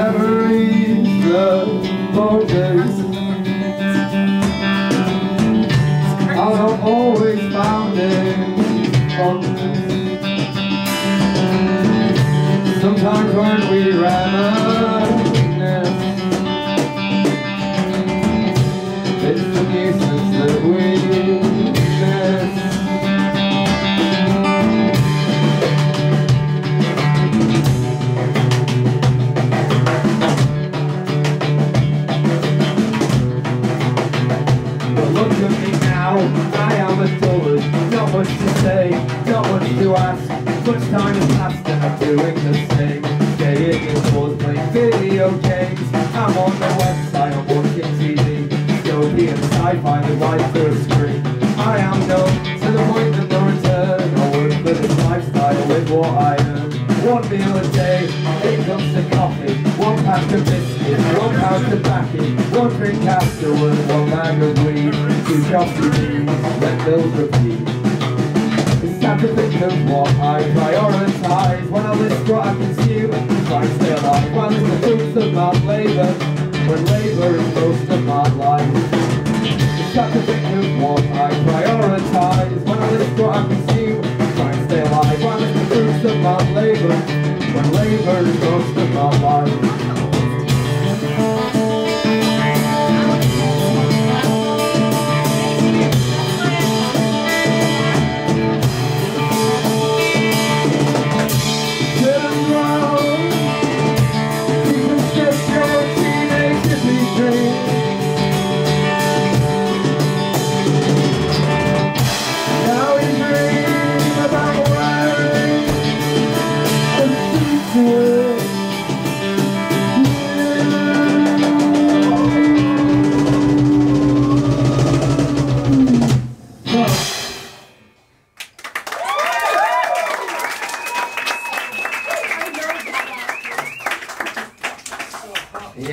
memories I've always Sometimes when we ride ask Much time has passed and I'm doing the same. Staying indoors playing video games. I'm on the website, I'm watching TV Still being sci-fi, the life through a screen. I am numb to the point of no return. I work for this lifestyle with what I earn. One meal a day, eight cups of coffee One pack of biscuits, one pound of baccy One drink afterwards, one bag of weed. Two coffee beans, let those repeat. It's think of what I prioritise I While the fruits of my labour When labour is most of my life It's what I prioritise I stay alive While the fruits of my labour When labour is most of my life